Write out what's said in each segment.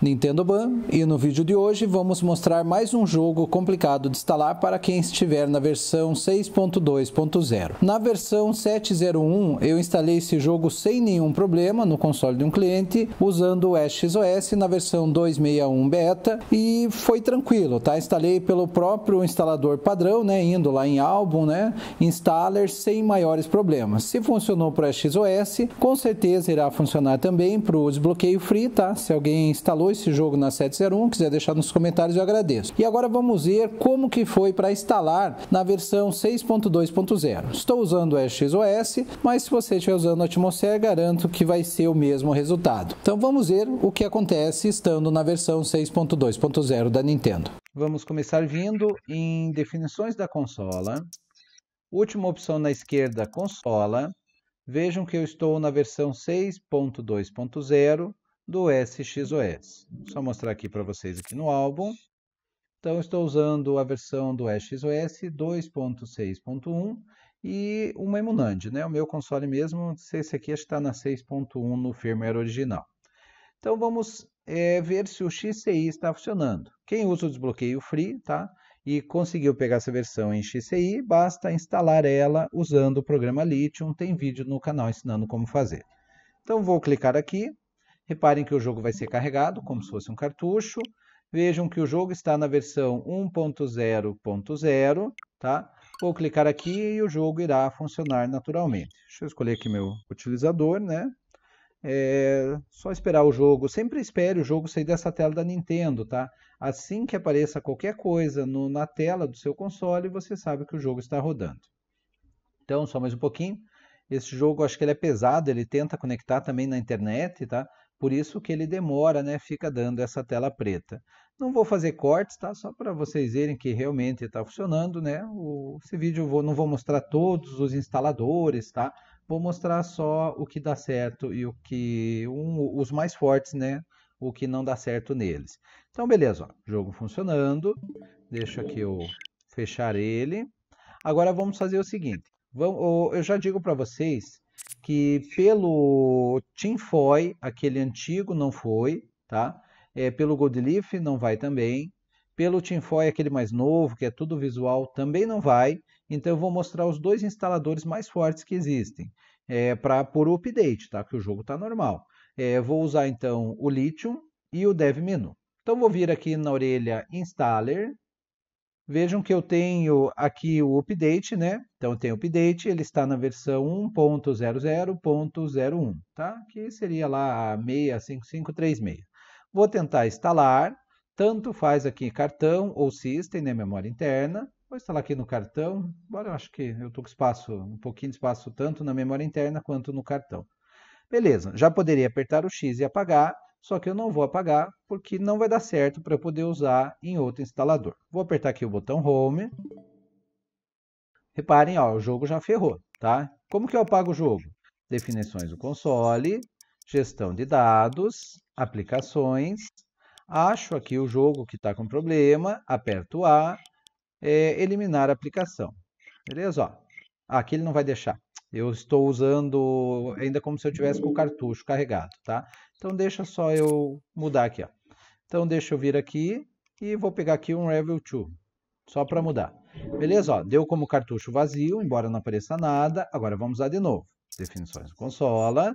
Nintendo Ban e no vídeo de hoje vamos mostrar mais um jogo complicado de instalar para quem estiver na versão 6.2.0. Na versão 7.01 eu instalei esse jogo sem nenhum problema no console de um cliente usando o XOS na versão 2.61 beta e foi tranquilo, tá? Instalei pelo próprio instalador padrão, né? Indo lá em álbum, né? Installer sem maiores problemas. Se funcionou para o XOS, com certeza irá funcionar também para o desbloqueio free, tá? Se alguém instalou esse jogo na 701, quiser deixar nos comentários, eu agradeço. E agora vamos ver como que foi para instalar na versão 6.2.0. Estou usando o XOS, mas se você estiver usando o Atmosphere, garanto que vai ser o mesmo resultado. Então vamos ver o que acontece estando na versão 6.2.0 da Nintendo. Vamos começar vindo em definições da consola. Última opção na esquerda, consola. Vejam que eu estou na versão 6.2.0 do SXOS. Só mostrar aqui para vocês aqui no álbum. Então, estou usando a versão do SXOS 2.6.1 e uma Emunand, né? O meu console mesmo, esse aqui está na 6.1 no firmware original. Então, vamos é, ver se o XCI está funcionando. Quem usa o desbloqueio free, tá? E conseguiu pegar essa versão em XCI, basta instalar ela usando o programa Lithium. Tem vídeo no canal ensinando como fazer. Então, vou clicar aqui, Reparem que o jogo vai ser carregado como se fosse um cartucho. Vejam que o jogo está na versão 1.0.0, tá? Vou clicar aqui e o jogo irá funcionar naturalmente. Deixa eu escolher aqui meu utilizador, né? É só esperar o jogo. Sempre espere o jogo sair dessa tela da Nintendo, tá? Assim que apareça qualquer coisa no, na tela do seu console, você sabe que o jogo está rodando. Então, só mais um pouquinho. Esse jogo, acho que ele é pesado, ele tenta conectar também na internet, tá? Por isso que ele demora, né? Fica dando essa tela preta. Não vou fazer cortes, tá? Só para vocês verem que realmente está funcionando, né? O, esse vídeo eu vou, não vou mostrar todos os instaladores, tá? Vou mostrar só o que dá certo e o que um, os mais fortes, né? O que não dá certo neles. Então, beleza, ó, jogo funcionando. Deixa aqui eu fechar ele. Agora vamos fazer o seguinte. Vamos, eu já digo para vocês que pelo Tinfoy, aquele antigo, não foi, tá? É, pelo Goldleaf não vai também. Pelo Tinfoy, aquele mais novo, que é tudo visual, também não vai. Então eu vou mostrar os dois instaladores mais fortes que existem é, para por update, tá? Que o jogo está normal. É, vou usar então o Lithium e o Dev Menu. Então vou vir aqui na orelha Installer, Vejam que eu tenho aqui o update, né? Então, tem o update, ele está na versão 1.00.01, tá? Que seria lá a 65536. Vou tentar instalar, tanto faz aqui cartão ou system, né? Memória interna. Vou instalar aqui no cartão, embora eu acho que eu estou com espaço, um pouquinho de espaço tanto na memória interna quanto no cartão. Beleza, já poderia apertar o X e apagar, só que eu não vou apagar porque não vai dar certo para eu poder usar em outro instalador. Vou apertar aqui o botão Home. Reparem, ó, o jogo já ferrou, tá? Como que eu apago o jogo? Definições do console, gestão de dados, aplicações. Acho aqui o jogo que está com problema, aperto A, é, eliminar a aplicação. Beleza? Ó, aqui ele não vai deixar. Eu estou usando ainda como se eu tivesse com o cartucho carregado, tá? Então deixa só eu mudar aqui, ó. Então deixa eu vir aqui e vou pegar aqui um Level 2, só para mudar. Beleza? Ó, deu como cartucho vazio, embora não apareça nada. Agora vamos lá de novo. Definições consola,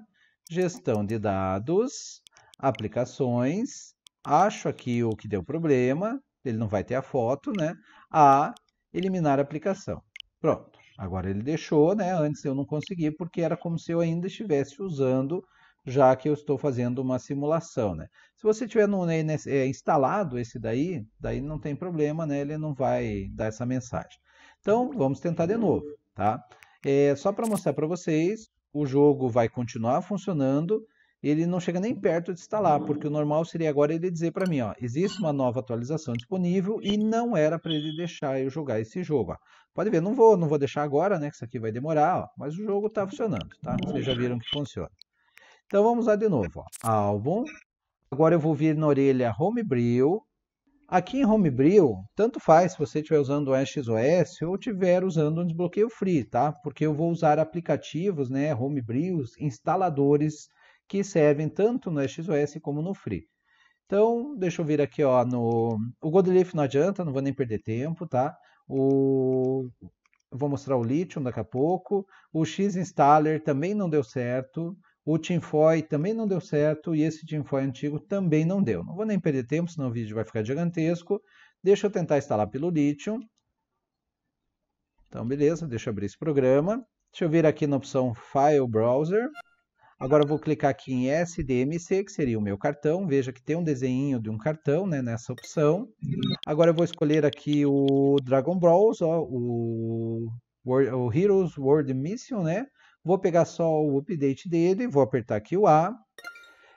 gestão de dados, aplicações. Acho aqui o que deu problema, ele não vai ter a foto, né? A, eliminar a aplicação. Pronto. Agora ele deixou, né? Antes eu não consegui porque era como se eu ainda estivesse usando, já que eu estou fazendo uma simulação, né? Se você tiver no, é, instalado esse daí, daí não tem problema, né? Ele não vai dar essa mensagem. Então vamos tentar de novo, tá? É, só para mostrar para vocês, o jogo vai continuar funcionando ele não chega nem perto de instalar, porque o normal seria agora ele dizer para mim, ó, existe uma nova atualização disponível e não era para ele deixar eu jogar esse jogo. Ó. Pode ver, não vou, não vou deixar agora, né, que isso aqui vai demorar, ó, mas o jogo está funcionando, tá? Vocês já viram que funciona. Então vamos lá de novo, ó. álbum. Agora eu vou vir na orelha Homebrew. Aqui em Homebrew, tanto faz se você estiver usando o XOS ou estiver usando um desbloqueio free, tá? Porque eu vou usar aplicativos, né, Homebrews, instaladores que servem tanto no XOS como no Free. Então, deixa eu vir aqui, ó, no... O Godleaf não adianta, não vou nem perder tempo, tá? O... vou mostrar o Lithium daqui a pouco. O X-Installer também não deu certo. O Tinfoy também não deu certo. E esse Tinfoy antigo também não deu. Não vou nem perder tempo, senão o vídeo vai ficar gigantesco. Deixa eu tentar instalar pelo Lithium. Então, beleza, deixa eu abrir esse programa. Deixa eu vir aqui na opção File Browser. Agora eu vou clicar aqui em SDMC, que seria o meu cartão. Veja que tem um desenho de um cartão né, nessa opção. Agora eu vou escolher aqui o Dragon Balls, ó, o, o Heroes World Mission, né? Vou pegar só o update dele, vou apertar aqui o A.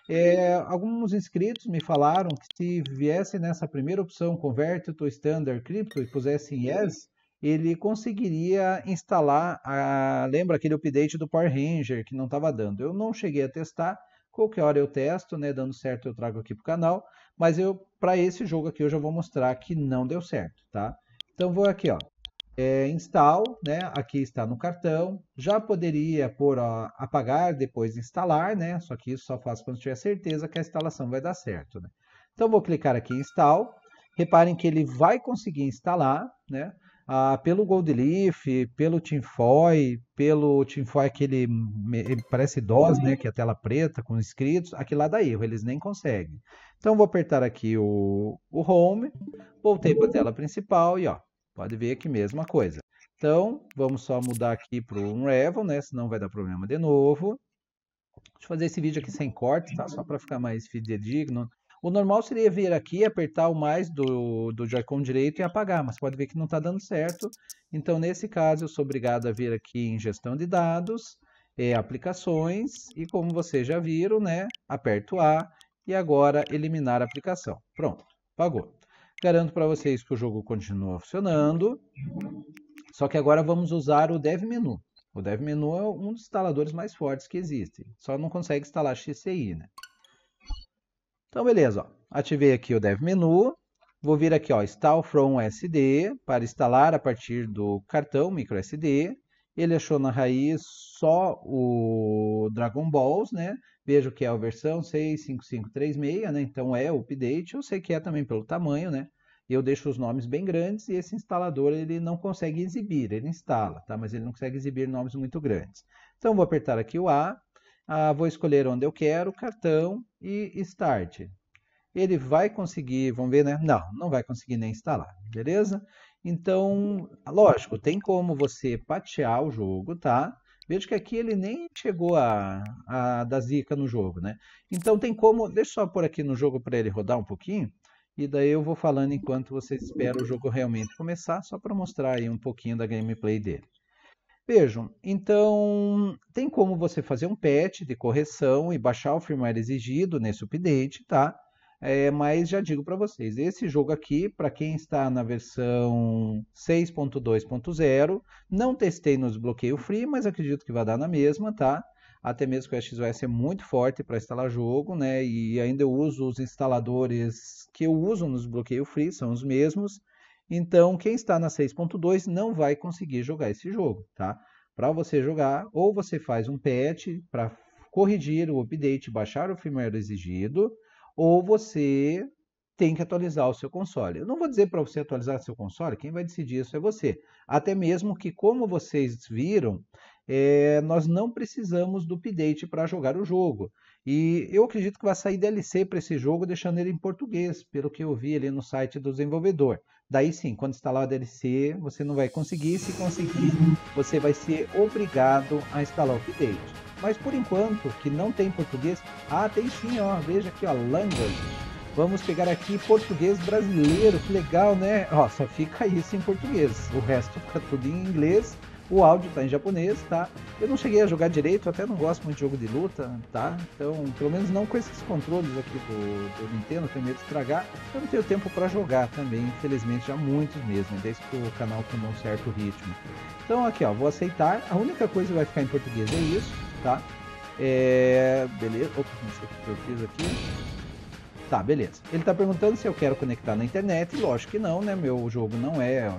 É, alguns inscritos me falaram que se viesse nessa primeira opção, Convert to Standard Crypto, e pusesse em Yes, ele conseguiria instalar, a, lembra aquele update do Power Ranger que não estava dando. Eu não cheguei a testar, qualquer hora eu testo, né, dando certo eu trago aqui para o canal, mas eu para esse jogo aqui eu já vou mostrar que não deu certo, tá? Então vou aqui, ó, é, install, né, aqui está no cartão, já poderia por ó, apagar, depois instalar, né, só que isso só faço quando tiver certeza que a instalação vai dar certo, né? Então vou clicar aqui em install, reparem que ele vai conseguir instalar, né, ah, pelo Goldleaf, pelo Tinfoy, pelo Tinfoy aquele, ele parece DOS, né, que é a tela preta com escritos, aqui lá dá erro, eles nem conseguem. Então vou apertar aqui o, o Home, voltei para a tela principal e ó, pode ver aqui mesma coisa. Então vamos só mudar aqui para o Unravel, né, senão vai dar problema de novo. Deixa eu fazer esse vídeo aqui sem cortes, tá? Só para ficar mais fidedigno. O normal seria vir aqui, apertar o mais do, do Joy-Con direito e apagar, mas pode ver que não está dando certo. Então, nesse caso, eu sou obrigado a vir aqui em gestão de dados, é, aplicações, e como vocês já viram, né, aperto A e agora eliminar a aplicação. Pronto, pagou. Garanto para vocês que o jogo continua funcionando, só que agora vamos usar o Dev Menu. O Dev Menu é um dos instaladores mais fortes que existem, só não consegue instalar XCI, né? Então, beleza. Ó. Ativei aqui o Dev Menu. Vou vir aqui, ó, Install from SD, para instalar a partir do cartão microSD. Ele achou na raiz só o Dragon Balls, né? Vejo que é a versão 65536, né? Então é o update. Eu sei que é também pelo tamanho, né? Eu deixo os nomes bem grandes e esse instalador ele não consegue exibir, ele instala, tá? Mas ele não consegue exibir nomes muito grandes. Então vou apertar aqui o A, ah, vou escolher onde eu quero, cartão e Start. Ele vai conseguir, vamos ver, né? Não, não vai conseguir nem instalar, beleza? Então, lógico, tem como você patear o jogo, tá? Veja que aqui ele nem chegou a, a dar zica no jogo, né? Então tem como, deixa eu só pôr aqui no jogo para ele rodar um pouquinho, e daí eu vou falando enquanto vocês esperam o jogo realmente começar, só para mostrar aí um pouquinho da gameplay dele. Vejam, então tem como você fazer um patch de correção e baixar o firmware exigido nesse update, tá? É, mas já digo para vocês, esse jogo aqui, para quem está na versão 6.2.0, não testei no desbloqueio free, mas acredito que vai dar na mesma, tá? Até mesmo que o XOS é muito forte para instalar jogo, né? E ainda eu uso os instaladores que eu uso no desbloqueio free, são os mesmos. Então, quem está na 6.2 não vai conseguir jogar esse jogo, tá? Para você jogar, ou você faz um patch para corrigir o update, baixar o firmware exigido, ou você tem que atualizar o seu console. Eu não vou dizer para você atualizar seu console, quem vai decidir isso é você. Até mesmo que, como vocês viram, é, nós não precisamos do update para jogar o jogo. E eu acredito que vai sair DLC para esse jogo, deixando ele em português, pelo que eu vi ali no site do desenvolvedor. Daí sim, quando instalar o DLC, você não vai conseguir. Se conseguir, você vai ser obrigado a instalar o update. Mas por enquanto, que não tem português, ah, tem sim, ó, veja aqui, ó, language. Vamos pegar aqui português brasileiro, que legal, né? Ó, só fica isso em português. O resto fica tudo em inglês o áudio tá em japonês, tá? Eu não cheguei a jogar direito, até não gosto muito de jogo de luta, tá? Então, pelo menos não com esses controles aqui do, do Nintendo, tenho medo de estragar. Eu não tenho tempo para jogar também, infelizmente, já muitos meses, né? desde que o canal tomou um certo ritmo. Então, aqui, ó, vou aceitar. A única coisa que vai ficar em português é isso, tá? É... Beleza. Opa, não sei o que eu fiz aqui. Tá, beleza. Ele tá perguntando se eu quero conectar na internet. Lógico que não, né? Meu jogo não é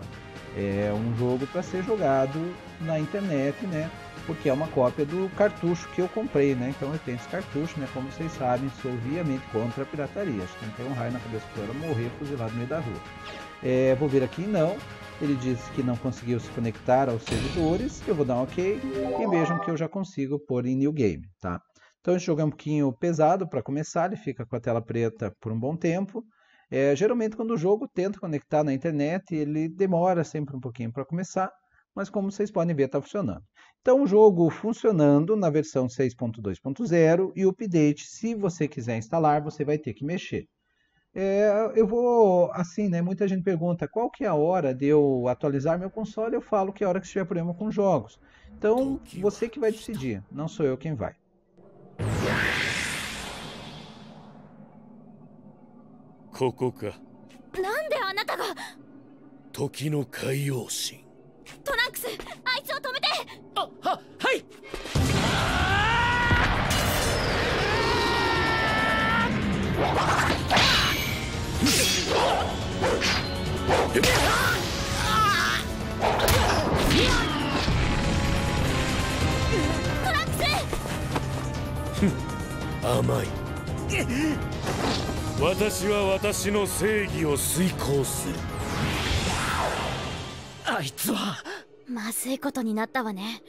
é um jogo para ser jogado na internet, né? porque é uma cópia do cartucho que eu comprei, né? Então eu tenho esse cartucho, né? Como vocês sabem, sou viamente contra a pirataria. Acho que não tem um raio na cabeça do cara morrer fuzilado no meio da rua. É, vou vir aqui não. Ele disse que não conseguiu se conectar aos servidores. Eu vou dar um OK e vejam que eu já consigo pôr em New Game, tá? Então esse jogo é um pouquinho pesado para começar, ele fica com a tela preta por um bom tempo. É, geralmente quando o jogo tenta conectar na internet, ele demora sempre um pouquinho para começar, mas como vocês podem ver, está funcionando. Então o jogo funcionando na versão 6.2.0 e o update, se você quiser instalar, você vai ter que mexer. É, eu vou, assim, né? Muita gente pergunta qual que é a hora de eu atualizar meu console. Eu falo que é a hora que tiver problema com jogos. Então, você que vai decidir, não sou eu quem vai. Kokoka. No. Tonax. Ah. Ah! 甘い。私は私の正義を遂行するあいつは。まずいことになったわね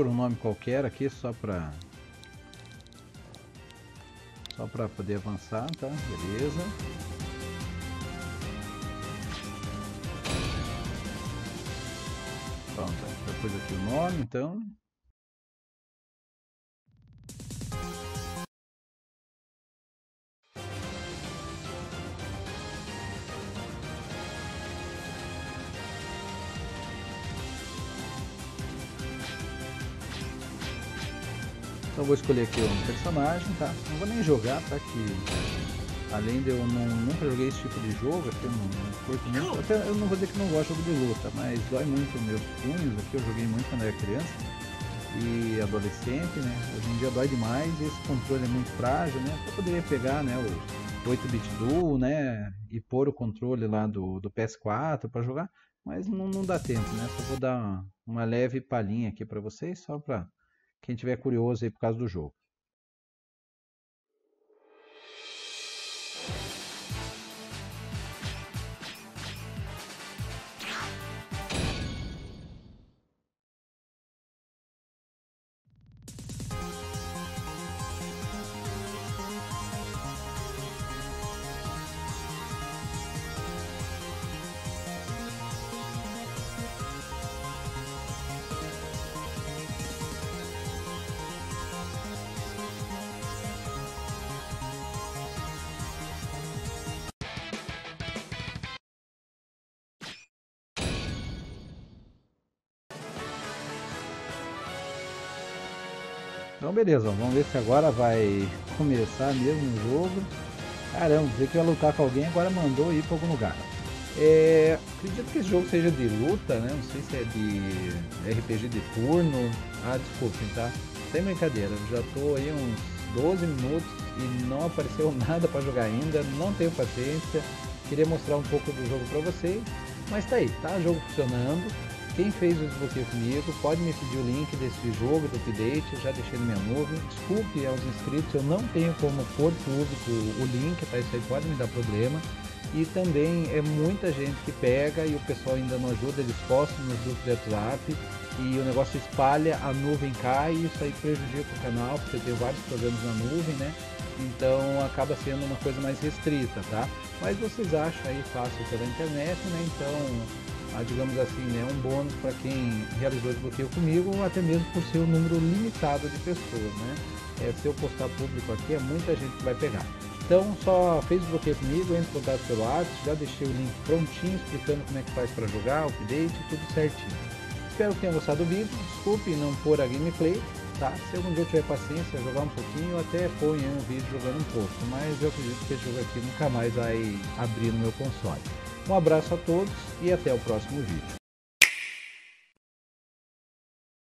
por um nome qualquer aqui só para só para poder avançar, tá? Beleza. Pronto, já pus aqui o nome, então. Vou escolher aqui um personagem, tá? Não vou nem jogar, tá? Que além de eu não, nunca joguei esse tipo de jogo, aqui eu não, não curto muito. Até, eu não vou dizer que não gosto de jogo de luta, mas dói muito meus punhos aqui, eu joguei muito quando era criança e adolescente, né? Hoje em dia dói demais e esse controle é muito frágil, né? Eu poderia pegar né, o 8-bit duo, né? E pôr o controle lá do, do PS4 para jogar, mas não, não dá tempo, né? Só vou dar uma, uma leve palhinha aqui para vocês, só para quem tiver curioso aí por causa do jogo. Então beleza, vamos ver se agora vai começar mesmo o jogo. Caramba, dizer que ia lutar com alguém, agora mandou ir para algum lugar. É, acredito que esse jogo seja de luta, né? Não sei se é de RPG de turno. Ah, desculpem, tá? Sem brincadeira, já tô aí uns 12 minutos e não apareceu nada para jogar ainda, não tenho paciência. Queria mostrar um pouco do jogo para vocês, mas tá aí, tá o jogo funcionando. Quem fez o desbloqueio comigo pode me pedir o link desse jogo, do update, eu já deixei na minha nuvem. Desculpe aos inscritos, eu não tenho como pôr público o link, tá? Isso aí pode me dar problema. E também é muita gente que pega e o pessoal ainda não ajuda, eles postam nos grupos de WhatsApp e o negócio espalha, a nuvem cai e isso aí prejudica o canal, porque tem vários programas na nuvem, né? Então acaba sendo uma coisa mais restrita, tá? Mas vocês acham aí fácil pela internet, né? Então, ah, digamos assim, né, um bônus para quem realizou o desbloqueio comigo, até mesmo por ser um número limitado de pessoas, né? É, se eu postar público aqui, é muita gente que vai pegar. Então, só fez o bloqueio comigo, entre em contato pelo WhatsApp, já deixei o link prontinho, explicando como é que faz para jogar, update, tudo certinho. Espero que tenham gostado do vídeo, desculpe não pôr a gameplay, tá? Se algum dia eu tiver paciência, jogar um pouquinho, eu até ponho um vídeo jogando um pouco, mas eu acredito que esse jogo aqui nunca mais vai abrir no meu console. Um abraço a todos e até o próximo vídeo.